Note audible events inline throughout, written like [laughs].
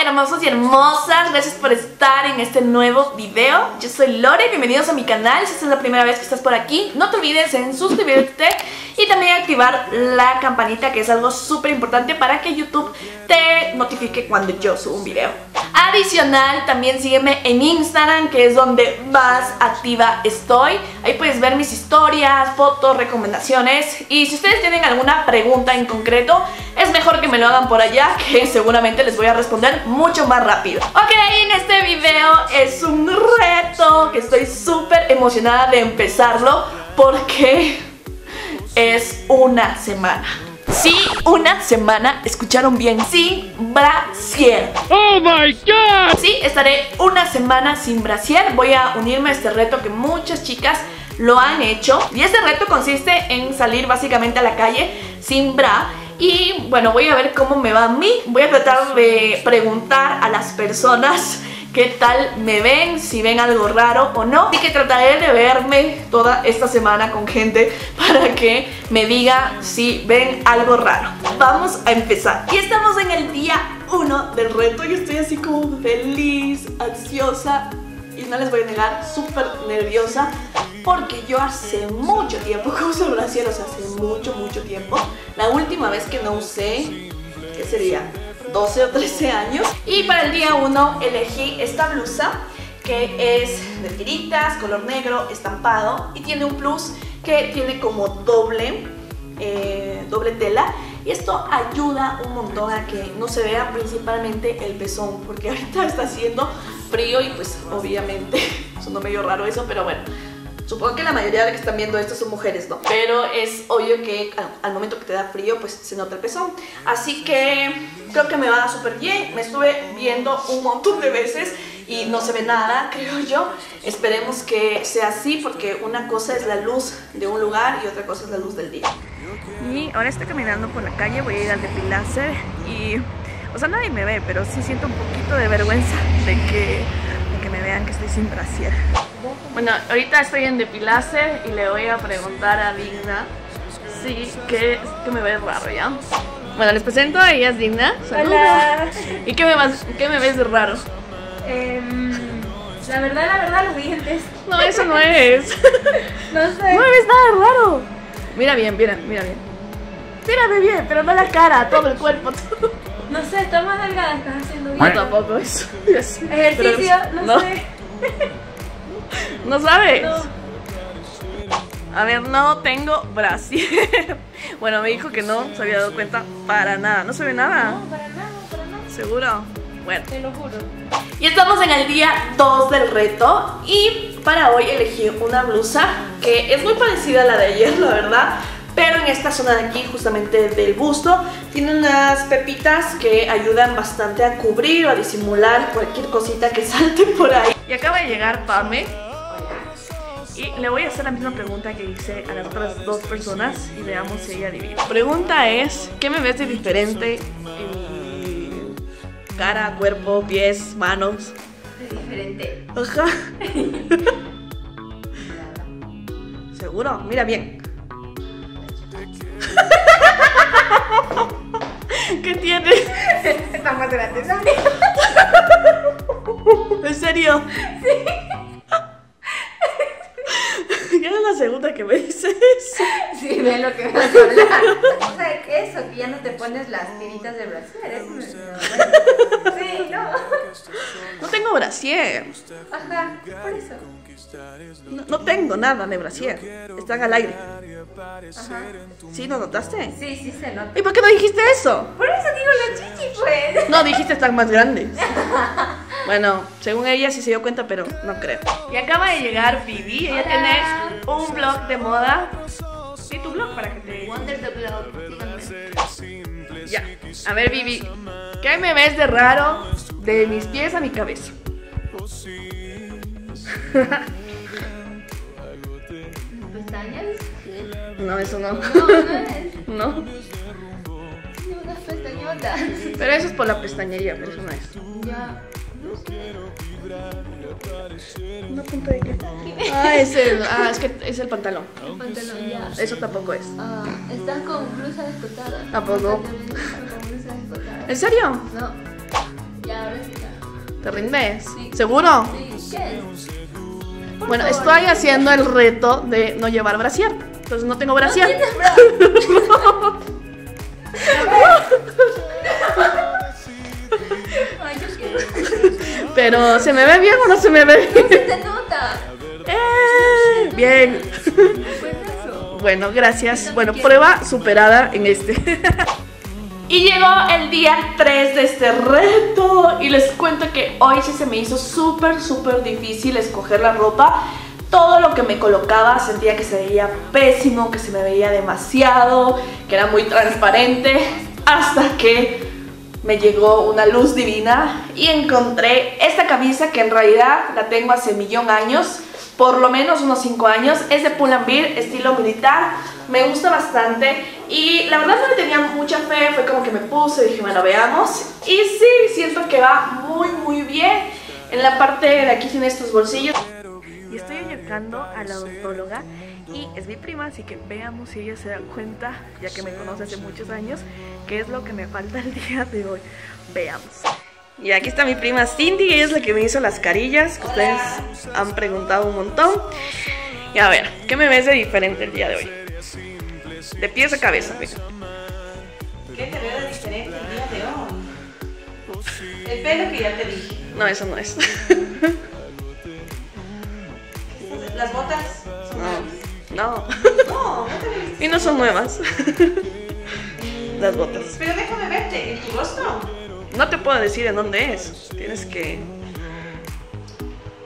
hermosos y hermosas, gracias por estar en este nuevo video. Yo soy Lore, bienvenidos a mi canal. Si esta es la primera vez que estás por aquí No te olvides en suscribirte y también activar la campanita Que es algo súper importante para que YouTube te notifique cuando yo subo un video Adicional, también sígueme en Instagram, que es donde más activa estoy. Ahí puedes ver mis historias, fotos, recomendaciones. Y si ustedes tienen alguna pregunta en concreto, es mejor que me lo hagan por allá, que [laughs] seguramente les voy a responder mucho más rápido. Ok, en este video es un reto que estoy súper emocionada de empezarlo porque es una semana. Sí, una semana, escucharon bien, sin brasier ¡Oh my god! Sí, estaré una semana sin brasier Voy a unirme a este reto que muchas chicas lo han hecho. Y este reto consiste en salir básicamente a la calle sin bra. Y bueno, voy a ver cómo me va a mí. Voy a tratar de preguntar a las personas qué tal me ven, si ven algo raro o no. Así que trataré de verme toda esta semana con gente [laughs] para que me diga si ven algo raro. Vamos a empezar. Y estamos en el día 1 del reto. Yo estoy así como feliz, ansiosa y no les voy a negar, súper nerviosa porque yo hace mucho tiempo que uso brasier, o sea, hace mucho, mucho tiempo. La última vez que no usé, ¿qué sería? 12 o 13 años. Y para el día 1 elegí esta blusa que es de tiritas, color negro, estampado y tiene un plus que tiene como doble, eh, doble tela y esto ayuda un montón a que no se vea principalmente el pezón porque [laughs] ahorita está haciendo frío y pues obviamente [laughs] sonó medio raro eso, pero bueno Supongo que la mayoría de las que están viendo esto son mujeres, ¿no? Pero es obvio que al, momento que te da frío, pues se nota el pezón. Así que creo que me va súper bien. Me estuve viendo un montón de veces y no se ve nada, creo yo. Esperemos que sea así porque una cosa es la luz de un lugar y otra cosa es la luz del día. Y ahora estoy caminando por la calle, voy a ir al depilarse y... O sea, nadie me ve, pero sí siento un poquito de vergüenza de que, de que me vean que estoy sin brasier. Bueno, ahorita estoy en depilace y le voy a preguntar a Digna si que, que me ves raro, ¿ya? Bueno, les presento, a ella es Digna. Hola. ¿Y qué me, vas, qué me ves raro? Em, la verdad, la verdad, los dientes. No, eso no es. [laughs] no sé. No me ves nada raro. Mira bien, mira, mira bien. Mírame bien, pero no la cara, todo el cuerpo. No sé, está más delgada, estás haciendo bien. No, tampoco eso. Ejercicio, no sé. [laughs] ¿No sabes? A ver, no tengo brasier. [laughs] bueno, me dijo que no se había dado cuenta para nada. ¿No se ve nada? No, para nada, para nada. ¿Seguro? Bueno. Te lo juro. Y estamos en el día 2 del reto. Y para hoy elegí una blusa que es muy parecida a la de ayer, la verdad. Pero en esta zona de aquí, justamente del busto, tiene unas pepitas que ayudan bastante a cubrir o a disimular cualquier cosita que [laughs] salte por ahí. Y acaba de llegar Pame. Y le voy a hacer la misma pregunta que hice a las otras dos personas y veamos si ella adivina. La pregunta es, ¿qué me ves de diferente en cara, cuerpo, pies, manos? De diferente. Ajá. [laughs] ¿Seguro? Mira bien. [laughs] ¿Qué tienes? Está más grande, ¿En serio? Sí. La segunda que me dices. [laughs] Sí, ve lo que vas a hablar. O sea, que eso, que ya no te pones las tiritas de brasier. Eso me... Sí, no. No tengo brasier. Ajá, por eso. No, no tengo nada de brasier. Están al aire. Ajá. ¿Sí? ¿No notaste? Sí, sí se nota. ¿Y por qué no dijiste eso? Por eso digo la chichi, pues. No, dijiste están más grandes. Bueno, según ella sí se dio cuenta, pero no creo. Y acaba de llegar Vivi. Ella tiene un blog de moda. Sí, tu blog para que te... Wonder the Blood. Ya. A ver, Vivi. ¿Qué me ves de raro de mis pies a mi cabeza? [laughs] No, eso no. No, [laughs] no es. No. Sí, unas pestañotas. Pero eso es por la pestañería, pero eso no es. Ya. ¿Una punta de qué? Ah, es el, ah, es que es el pantalón. El pantalón, ya. Eso tampoco es. Ah, están con blusa descotada. ¿A poco? Con blusa descotada. ¿En serio? No. Ya, ahora ¿Te rindes? Sí. ¿Seguro? Sí, ¿qué es? Por Bueno, favor. estoy haciendo el reto de no llevar brasier. Entonces no tengo brasier. tienes bra- Ay, yo quiero. Pero ¿se me ve bien o no se me ve Se bien? te nota. ¡Eh! Bien. Bueno, gracias. Bueno, prueba superada en este. Y llegó el día 3 de este reto y les cuento que hoy sí se me hizo súper, súper difícil escoger la ropa. Todo lo que me colocaba sentía que se veía pésimo, que se me veía demasiado, que era muy transparente, [laughs] hasta que me llegó una luz divina y encontré esta camisa que en realidad la tengo hace millón años, por lo menos unos 5 años. Es de Pull&Bear, estilo militar, me gusta bastante y la verdad no le tenía mucha fe, fue como que me puse, dije bueno veamos y sí, siento que va muy muy bien. En la parte de aquí tiene estos bolsillos. A la odontóloga y es mi prima, así que veamos si ella se da cuenta, ya que me conoce hace muchos años, qué es lo que me falta el día de hoy. Veamos. Y aquí está mi prima Cindy, ella es la que me hizo las carillas, que ustedes han preguntado un montón. Y a ver, ¿qué me ves de diferente el día de hoy? De pies a cabeza, venga. ¿Qué te veo de diferente el día de hoy? El pelo que ya te dije. No, eso no es. [laughs] Las botas son nuevas. No, no. No, te. Y no son nuevas. Las botas. Pero déjame verte, en tu rostro. No te puedo decir en dónde es. Tienes que.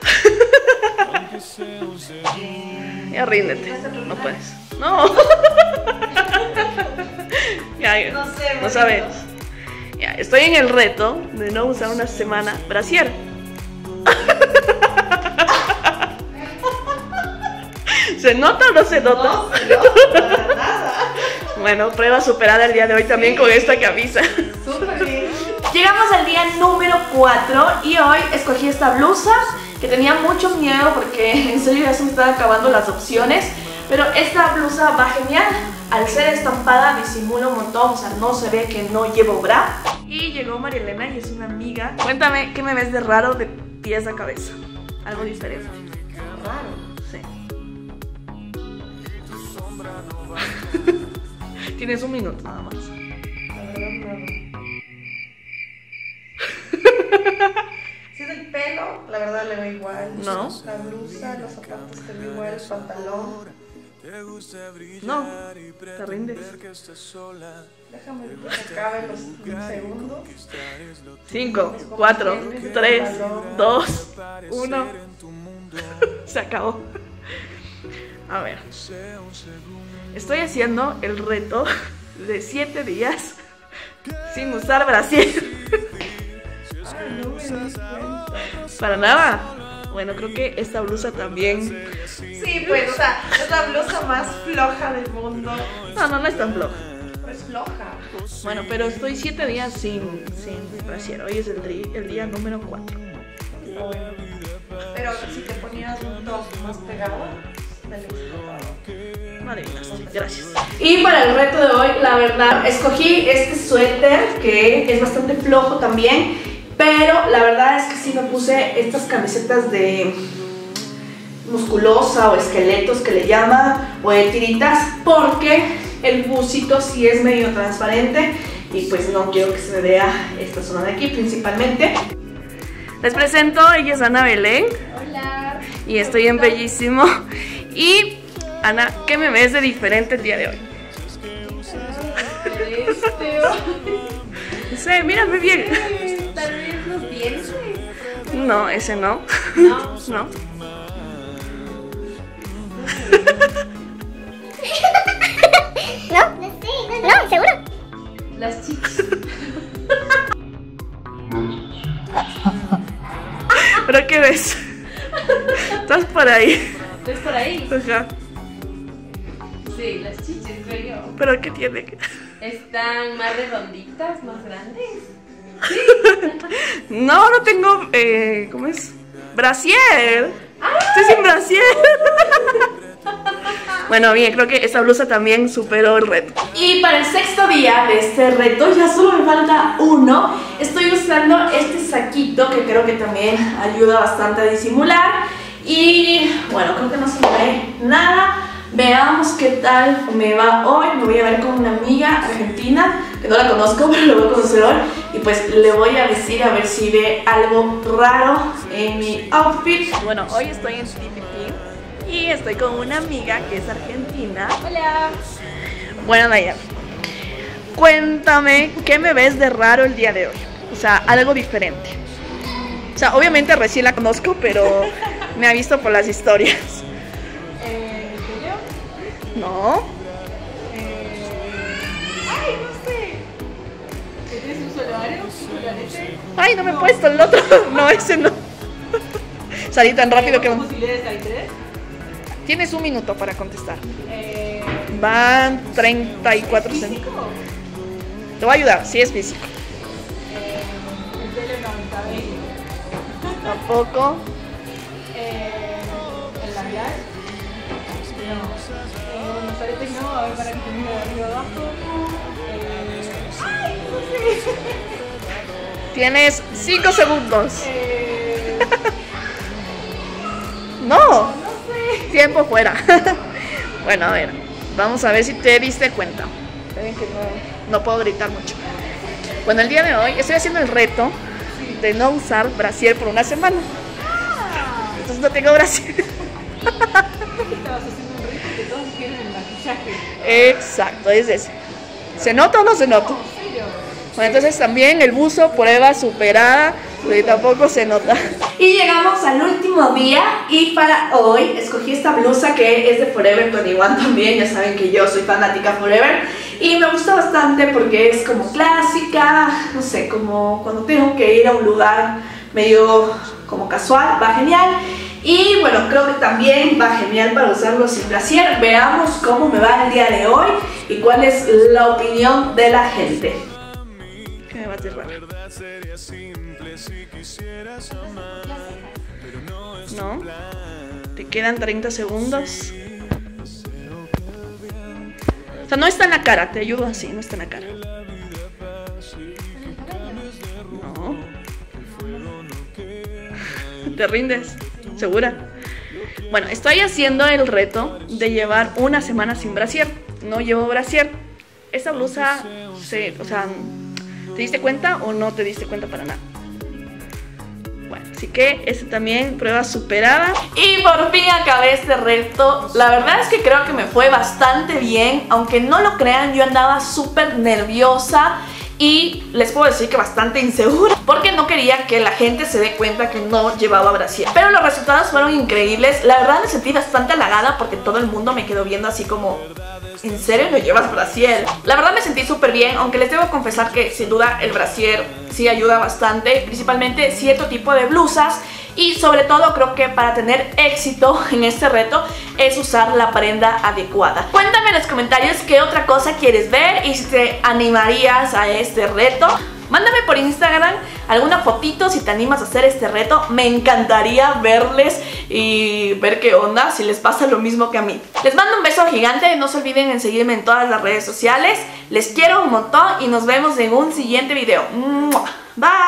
[laughs] ya ríndete. No puedes. No. [laughs] ya, ya. No sé, No sabes. Ya, estoy en el reto de no usar una semana brasier. ¿Se nota o no se nota? No, para nada. [laughs] Bueno, prueba superada el día de hoy también con esta camisa. Súper bien. Llegamos al día número 4 y hoy escogí esta blusa que tenía mucho miedo porque [laughs] en serio ya se me estaban acabando las opciones. Pero esta blusa va genial. Al ser estampada disimula un montón, o sea, no se ve que no llevo bra. Y llegó María Elena y es una amiga. Cuéntame, ¿qué me ves de raro de pies a cabeza? Algo diferente. Raro. [laughs] Tienes un minuto nada más. Si es el pelo, la verdad le veo igual. No. La blusa, los zapatos te veo igual, el pantalón. No, te rindes. Déjame que se acabe los un segundo. 5, 4, 3, 2, 1. Se acabó. A ver. Estoy haciendo el reto de 7 días sin usar brasier. Ay, no me di cuenta. Para nada. Bueno, creo que esta blusa también. Sí, pues, o sea, es la blusa más floja del mundo. No, no, no es tan floja. Es floja. Bueno, pero estoy 7 días sin, sin brasier. Hoy es el, el día número 4. Pero si te ponías un top más pegado. Vale, gracias. Y para el reto de hoy, la verdad, escogí este suéter que es bastante flojo también, pero la verdad es que sí me puse estas camisetas de musculosa o esqueletos que le llama, o de tiritas, porque el busito sí es medio transparente y pues no quiero que se me vea esta zona de aquí principalmente. Les presento, ella es Ana Belén Hola. y estoy en Bellísimo. Y Ana, ¿qué me ves de diferente el día de hoy? Este, [laughs] No sé, mírame bien. tal vez los dientes. No, ese no. No. No. [laughs] No, no, seguro. Las chichis. [laughs] ¿Pero qué ves? Estás por ahí. ¿Ves por ahí? Ajá. Sí, las chichis, creo yo. ¿Pero qué tiene? Están más redonditas, más grandes. [laughs] No, no tengo. Eh, ¿Cómo es? Brasier. Estoy sin brasier. [laughs] Bueno, bien, creo que esta blusa también superó el reto. Y para el sexto día de este reto, ya solo me falta uno. Estoy usando este saquito que creo que también ayuda bastante a disimular. Y bueno, creo que no se me ve nada. Veamos qué tal me va hoy. Me voy a ver con una amiga argentina que no la conozco, [laughs] pero la voy a conocer hoy. Y pues le voy a decir a ver si ve algo raro en mi outfit. Bueno, hoy estoy en TPP y estoy con una amiga que es argentina. Hola. Bueno, Naya, cuéntame qué me ves de raro el día de hoy. O sea, algo diferente. O sea, obviamente recién la conozco, pero [laughs] me ha visto por las historias. Eh, ¿que yo? ¿No? Eh, ay, no sé. ¿Que ¿Tienes un solario? ¿Un solarete? Ay, no me he puesto el otro. [laughs] No, ese no. Salí tan rápido que... ¿Cuántas posibilidades hay? ¿Tres? Tienes un minuto para contestar. Eh, Van 34 centavos. ¿Físico? Te voy a ayudar, si es físico. Eh, el pelo no. Tampoco. El labial. No. Eh, los aretes no, a ver para que de arriba abajo. Eh, ay, no sé. [laughs] Tienes 5 segundos. Eh, [laughs] No. no sé. Tiempo fuera. [laughs] bueno, a ver. Vamos a ver si te diste cuenta. No puedo gritar mucho. Bueno, el día de hoy estoy haciendo el reto de no usar brasier por una semana. Entonces no tengo brasier. Estabas haciendo un rito que todos quieren el maquillaje. Exacto, es ese. ¿Se nota o no se nota? Bueno, entonces también el buzo, prueba superada, y tampoco se nota. Y llegamos al último día y para hoy escogí esta blusa que es de Forever 21 también, ya saben que yo soy fanática Forever y me gusta bastante porque es como clásica, no sé, como cuando tengo que ir a un lugar medio como casual, va genial. Y bueno, creo que también va genial para usarlo sin brasier. Veamos cómo me va el día de hoy y cuál es la opinión de la gente. ¿Qué me va a decir raro? ¿No? Te quedan 30 segundos. O sea, no está en la cara, te ayudo así, no está en la cara. No. ¿Te rindes? ¿Segura? Bueno, estoy haciendo el reto de llevar una semana sin brasier. No llevo brasier. Esta blusa, se, o sea, ¿te diste cuenta o no te diste cuenta para nada? Bueno, así que este también prueba superada. Y por fin acabé este reto. La verdad es que creo que me fue bastante bien. Aunque no lo crean, yo andaba súper nerviosa. Y les puedo decir que bastante insegura Porque no quería que la gente se dé cuenta que no llevaba brasier Pero los resultados fueron increíbles. La verdad me sentí bastante halagada porque todo el mundo me quedó viendo así como ¿En serio no llevas brasier? La verdad me sentí súper bien, aunque les debo confesar que sin duda el brasier sí ayuda bastante, principalmente cierto tipo de blusas y sobre todo creo que para tener éxito [laughs] en este reto es usar la prenda adecuada. Cuéntame en los comentarios qué otra cosa quieres ver y si te animarías a este reto. Mándame por Instagram alguna fotito si te animas a hacer este reto. Me encantaría verles y ver qué onda, si les pasa lo mismo que a mí. Les mando un beso gigante, no se olviden en seguirme en todas las redes sociales. Les quiero un montón y nos vemos en un siguiente video. Bye.